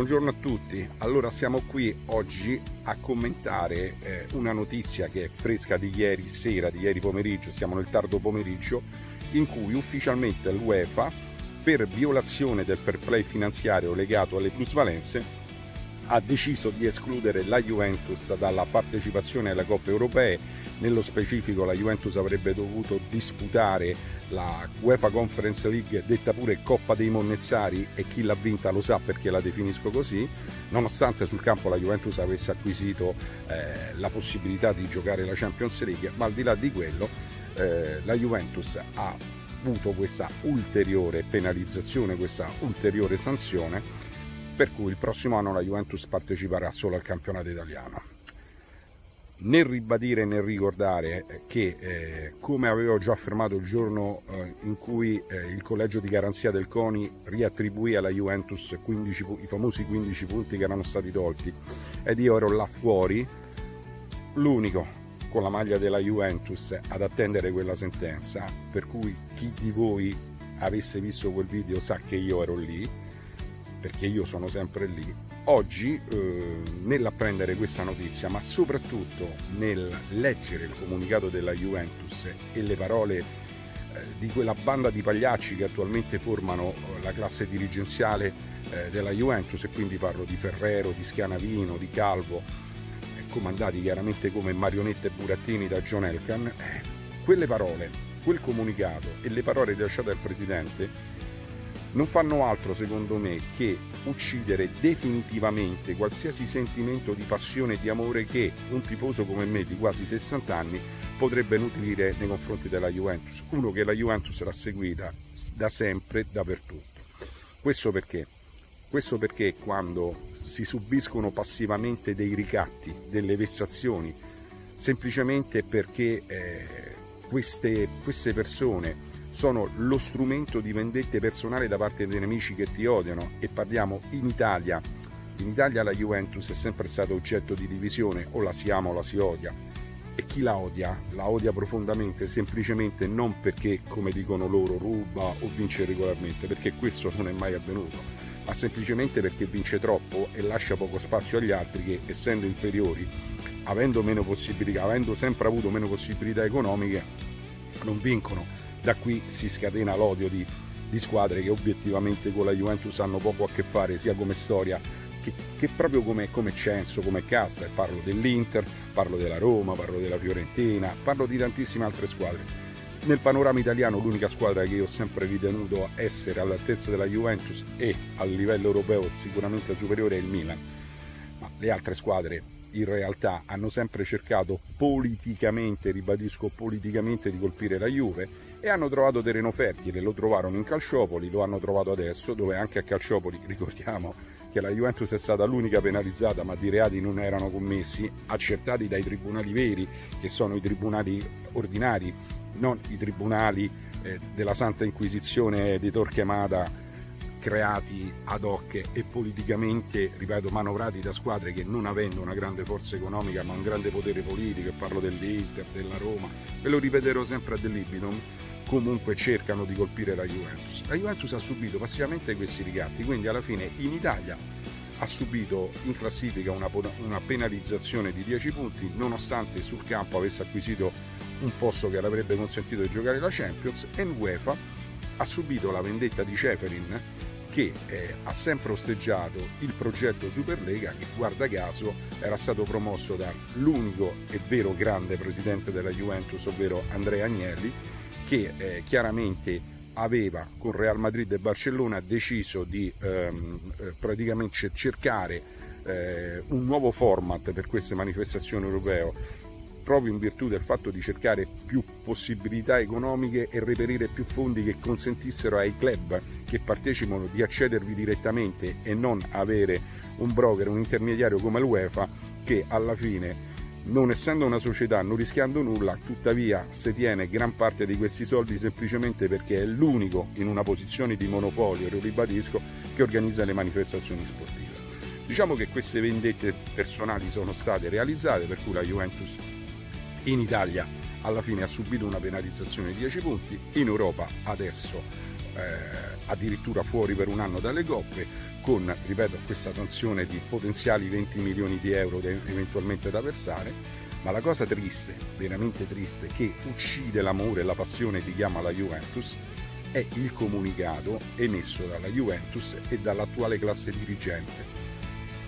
Buongiorno a tutti, allora siamo qui oggi a commentare eh, una notizia che è fresca di ieri sera, di ieri pomeriggio, siamo nel tardo pomeriggio, in cui ufficialmente l'UEFA per violazione del fair play finanziario legato alle plusvalenze ha deciso di escludere la Juventus dalla partecipazione alle coppe europee nello specifico la Juventus avrebbe dovuto disputare la UEFA Conference League, detta pure Coppa dei Monnezzari e chi l'ha vinta lo sa perché la definisco così, nonostante sul campo la Juventus avesse acquisito eh, la possibilità di giocare la Champions League, ma al di là di quello eh, la Juventus ha avuto questa ulteriore penalizzazione, questa ulteriore sanzione, per cui il prossimo anno la Juventus parteciperà solo al campionato italiano nel ribadire e nel ricordare che, eh, come avevo già affermato il giorno eh, in cui eh, il collegio di garanzia del CONI riattribuì alla Juventus 15, i famosi 15 punti che erano stati tolti, ed io ero là fuori, l'unico con la maglia della Juventus ad attendere quella sentenza, per cui chi di voi avesse visto quel video sa che io ero lì, perché io sono sempre lì oggi eh, nell'apprendere questa notizia, ma soprattutto nel leggere il comunicato della Juventus e le parole eh, di quella banda di pagliacci che attualmente formano eh, la classe dirigenziale eh, della Juventus, e quindi parlo di Ferrero, di Scanavino, di Calvo, eh, comandati chiaramente come marionette e burattini da John Elkan, eh, quelle parole, quel comunicato e le parole rilasciate dal Presidente non fanno altro secondo me che uccidere definitivamente qualsiasi sentimento di passione e di amore che un tifoso come me di quasi 60 anni potrebbe nutrire nei confronti della Juventus, uno che la Juventus l'ha seguita da sempre, dappertutto. Questo perché? Questo perché quando si subiscono passivamente dei ricatti, delle vessazioni, semplicemente perché eh, queste, queste persone sono lo strumento di vendette personali da parte dei nemici che ti odiano e parliamo in Italia. In Italia la Juventus è sempre stata oggetto di divisione, o la si ama o la si odia. E chi la odia? La odia profondamente, semplicemente non perché, come dicono loro, ruba o vince regolarmente, perché questo non è mai avvenuto, ma semplicemente perché vince troppo e lascia poco spazio agli altri che, essendo inferiori, avendo avendo sempre avuto meno possibilità economiche, non vincono da qui si scatena l'odio di, di, squadre che obiettivamente con la Juventus hanno poco a che fare sia come storia che, che proprio come, come censo, come casta. Parlo dell'Inter, parlo della Roma, parlo della Fiorentina, parlo di tantissime altre squadre. Nel panorama italiano l'unica squadra che io ho sempre ritenuto essere all'altezza della Juventus e a livello europeo sicuramente superiore è il Milan, ma le altre squadre in realtà hanno sempre cercato politicamente, ribadisco politicamente, di colpire la Juve e hanno trovato terreno fertile, lo trovarono in Calciopoli, lo hanno trovato adesso, dove anche a Calciopoli ricordiamo che la Juventus è stata l'unica penalizzata ma di reati non erano commessi, accertati dai tribunali veri, che sono i tribunali ordinari, non i tribunali eh, della Santa Inquisizione di Torquemada creati ad hoc e politicamente, ripeto, manovrati da squadre che non avendo una grande forza economica ma un grande potere politico, parlo dell'Inter, della Roma, ve lo ripeterò sempre a dell'Ibitum, comunque cercano di colpire la Juventus. La Juventus ha subito passivamente questi ricatti, quindi alla fine in Italia ha subito in classifica una, una penalizzazione di 10 punti, nonostante sul campo avesse acquisito un posto che l'avrebbe consentito di giocare la Champions, e in UEFA ha subito la vendetta di Ceferin che eh, ha sempre osteggiato il progetto Superlega che guarda caso era stato promosso dall'unico e vero grande presidente della Juventus, ovvero Andrea Agnelli, che eh, chiaramente aveva con Real Madrid e Barcellona deciso di ehm, eh, praticamente cercare eh, un nuovo format per queste manifestazioni europee proprio in virtù del fatto di cercare più possibilità economiche e reperire più fondi che consentissero ai club che partecipano di accedervi direttamente e non avere un broker, un intermediario come l'UEFA che alla fine non essendo una società, non rischiando nulla, tuttavia si tiene gran parte di questi soldi semplicemente perché è l'unico in una posizione di monopolio, lo ribadisco, che organizza le manifestazioni sportive. Diciamo che queste vendette personali sono state realizzate, per cui la Juventus in Italia alla fine ha subito una penalizzazione di 10 punti, in Europa adesso eh, addirittura fuori per un anno dalle coppe, con, ripeto, questa sanzione di potenziali 20 milioni di euro eventualmente da versare, ma la cosa triste, veramente triste, che uccide l'amore e la passione di chi ama la Juventus, è il comunicato emesso dalla Juventus e dall'attuale classe dirigente.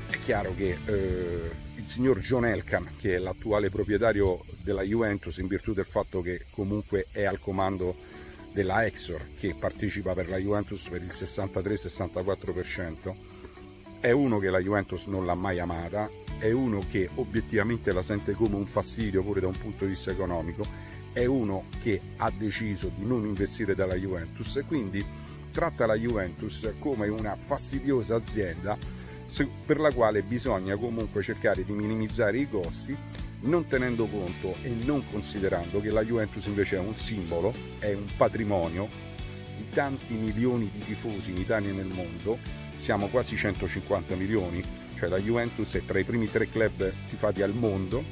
È chiaro che eh, il signor John Elkan, che è l'attuale proprietario della Juventus, in virtù del fatto che comunque è al comando della Exor che partecipa per la Juventus per il 63-64%, è uno che la Juventus non l'ha mai amata, è uno che obiettivamente la sente come un fastidio pure da un punto di vista economico, è uno che ha deciso di non investire dalla Juventus e quindi tratta la Juventus come una fastidiosa azienda per la quale bisogna comunque cercare di minimizzare i costi non tenendo conto e non considerando che la Juventus invece è un simbolo, è un patrimonio di tanti milioni di tifosi in Italia e nel mondo, siamo quasi 150 milioni, cioè la Juventus è tra i primi tre club tifati al mondo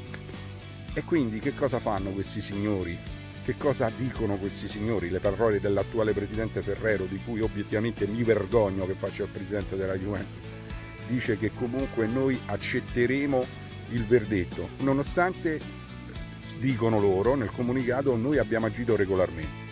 e quindi che cosa fanno questi signori? Che cosa dicono questi signori? Le parole dell'attuale presidente Ferrero, di cui obiettivamente mi vergogno che faccia il presidente della Juventus, dice che comunque noi accetteremo il verdetto, nonostante dicono loro nel comunicato noi abbiamo agito regolarmente.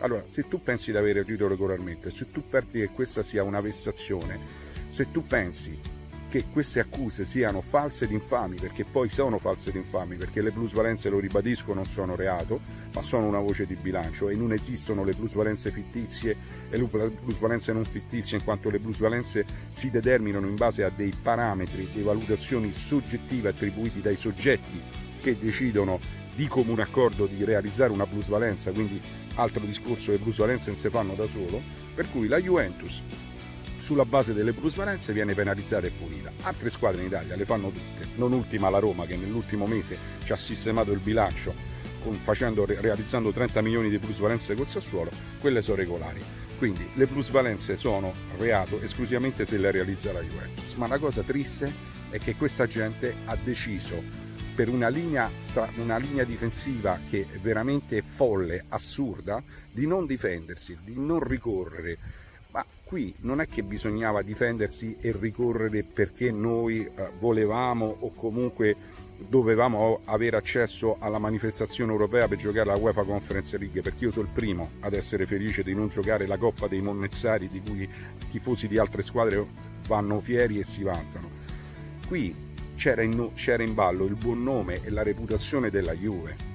Allora, se tu pensi di avere agito regolarmente, se tu pensi che questa sia una vessazione, se tu pensi che queste accuse siano false ed infami, perché poi sono false ed infami, perché le plusvalenze, lo ribadisco, non sono reato, ma sono una voce di bilancio e non esistono le plusvalenze fittizie e le plusvalenze non fittizie, in quanto le plusvalenze si determinano in base a dei parametri, di valutazioni soggettive attribuiti dai soggetti che decidono di comune accordo di realizzare una plusvalenza, quindi altro discorso, le plusvalenze non si fanno da solo, per cui la Juventus sulla base delle plusvalenze viene penalizzata e punita. Altre squadre in Italia le fanno tutte, non ultima la Roma che nell'ultimo mese ci ha sistemato il bilancio con, facendo, realizzando 30 milioni di plusvalenze col Sassuolo, quelle sono regolari. Quindi le plusvalenze sono reato esclusivamente se le realizza la Juventus. Ma la cosa triste è che questa gente ha deciso per una linea, una linea difensiva che è veramente folle, assurda, di non difendersi, di non ricorrere ma qui non è che bisognava difendersi e ricorrere perché noi eh, volevamo o comunque dovevamo avere accesso alla manifestazione europea per giocare la UEFA Conference League perché io sono il primo ad essere felice di non giocare la Coppa dei Monnezzari di cui tifosi di altre squadre vanno fieri e si vantano. Qui c'era in, c'era in ballo il buon nome e la reputazione della Juve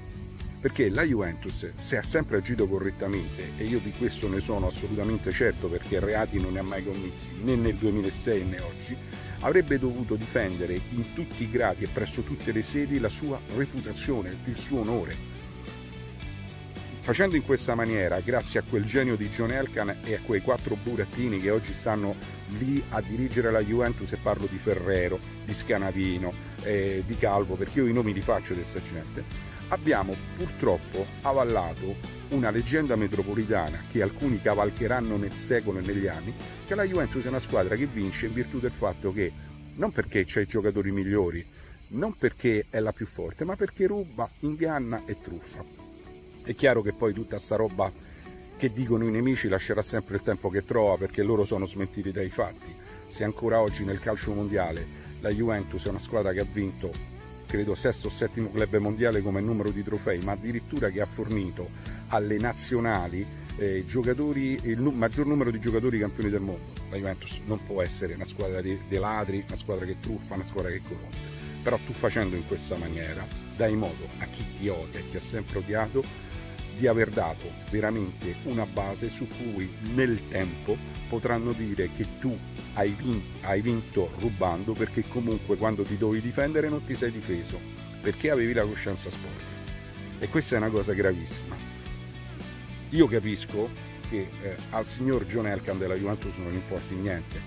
perché la Juventus, se ha sempre agito correttamente, e io di questo ne sono assolutamente certo perché reati non ne ha mai commessi né nel 2006 né oggi, avrebbe dovuto difendere in tutti i gradi e presso tutte le sedi la sua reputazione, il suo onore. Facendo in questa maniera, grazie a quel genio di John Elkan e a quei quattro burattini che oggi stanno lì a dirigere la Juventus, e parlo di Ferrero, di Scanavino, eh, di Calvo, perché io i nomi li faccio di questa gente, abbiamo purtroppo avallato una leggenda metropolitana che alcuni cavalcheranno nel secolo e negli anni, che la Juventus è una squadra che vince in virtù del fatto che non perché c'è i giocatori migliori, non perché è la più forte, ma perché ruba, inganna e truffa. È chiaro che poi tutta sta roba che dicono i nemici lascerà sempre il tempo che trova perché loro sono smentiti dai fatti. Se ancora oggi nel calcio mondiale la Juventus è una squadra che ha vinto credo sesto o settimo club mondiale come numero di trofei, ma addirittura che ha fornito alle nazionali eh, il maggior numero di giocatori campioni del mondo. La Juventus non può essere una squadra di, di ladri, una squadra che truffa, una squadra che corrompe. Però tu facendo in questa maniera dai modo a chi ti odia e ti ha sempre odiato di aver dato veramente una base su cui nel tempo potranno dire che tu hai vinto, hai vinto rubando perché comunque quando ti dovevi difendere non ti sei difeso perché avevi la coscienza sporca. E questa è una cosa gravissima. Io capisco che eh, al signor John Elkan della Juventus non importi niente.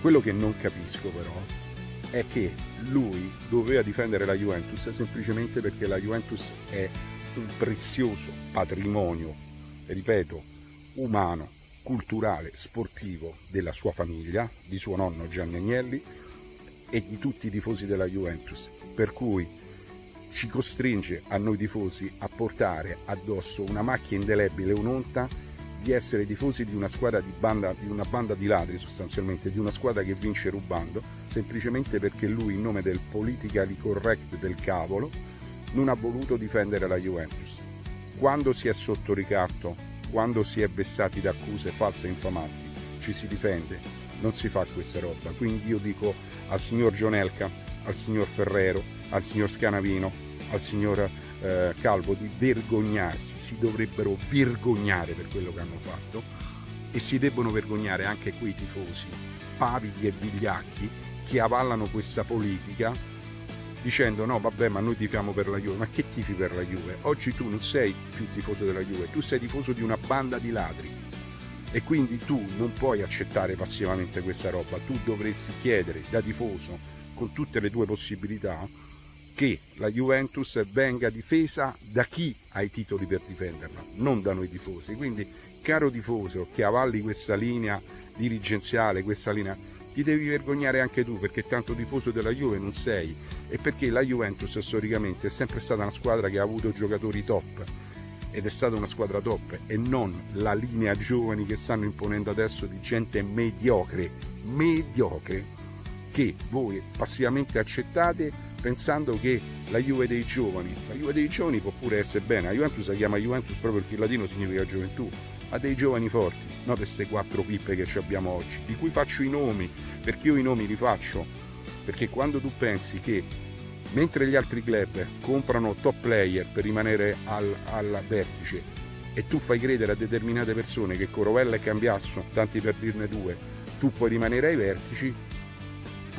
Quello che non capisco però è che lui doveva difendere la Juventus semplicemente perché la Juventus è un prezioso patrimonio ripeto umano culturale, sportivo della sua famiglia, di suo nonno Gianni Agnelli e di tutti i tifosi della Juventus, per cui ci costringe a noi tifosi a portare addosso una macchia indelebile, un'onta di essere tifosi di una squadra di banda, di una banda di ladri sostanzialmente, di una squadra che vince rubando, semplicemente perché lui in nome del politically correct del cavolo non ha voluto difendere la Juventus. Quando si è sotto ricatto, quando si è vessati da accuse false e infamanti, ci si difende, non si fa questa roba. Quindi io dico al signor Gionelca, al signor Ferrero, al signor Scanavino, al signor eh, Calvo di vergognarsi si dovrebbero vergognare per quello che hanno fatto e si debbono vergognare anche quei tifosi pavidi e vigliacchi che avallano questa politica dicendo no vabbè ma noi tifiamo per la Juve. Ma che tifi per la Juve? Oggi tu non sei più tifoso della Juve tu sei tifoso di una banda di ladri. E quindi tu non puoi accettare passivamente questa roba. Tu dovresti chiedere da tifoso con tutte le tue possibilità che la Juventus venga difesa da chi ha i titoli per difenderla, non da noi tifosi. Quindi, caro tifoso che avalli questa linea dirigenziale, questa linea, ti devi vergognare anche tu perché tanto tifoso della Juve non sei. E perché la Juventus storicamente è sempre stata una squadra che ha avuto giocatori top. Ed è stata una squadra top e non la linea giovani che stanno imponendo adesso di gente mediocre, mediocre che voi passivamente accettate pensando che la Juve dei giovani, la Juve dei giovani può pure essere bene, la Juventus si chiama Juventus proprio perché il latino significa gioventù, ma dei giovani forti, non queste quattro pippe che abbiamo oggi, di cui faccio i nomi, perché io i nomi li faccio, perché quando tu pensi che mentre gli altri club comprano top player per rimanere al, al vertice e tu fai credere a determinate persone che Corovella e Cambiasso, tanti per dirne due, tu puoi rimanere ai vertici,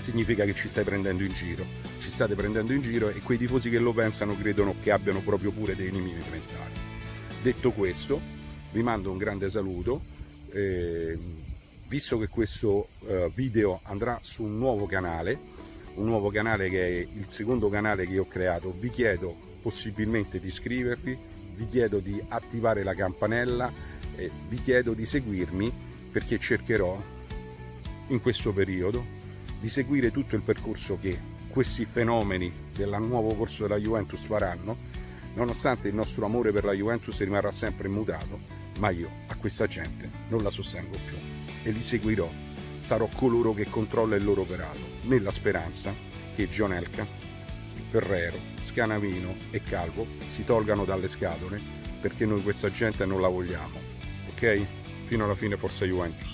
significa che ci stai prendendo in giro. Ci state prendendo in giro e quei tifosi che lo pensano credono che abbiano proprio pure dei nemici mentali. Detto questo, vi mando un grande saluto. Eh, visto che questo eh, video andrà su un nuovo canale, un nuovo canale che è il secondo canale che ho creato, vi chiedo possibilmente di iscrivervi, vi chiedo di attivare la campanella, e vi chiedo di seguirmi perché cercherò in questo periodo di seguire tutto il percorso che questi fenomeni del nuovo corso della Juventus faranno, nonostante il nostro amore per la Juventus rimarrà sempre immutato, ma io a questa gente non la sostengo più e li seguirò, sarò coloro che controlla il loro operato, nella speranza che Gionelca, Ferrero, Scanavino e Calvo si tolgano dalle scatole perché noi questa gente non la vogliamo, ok? Fino alla fine forza Juventus.